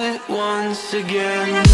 once again.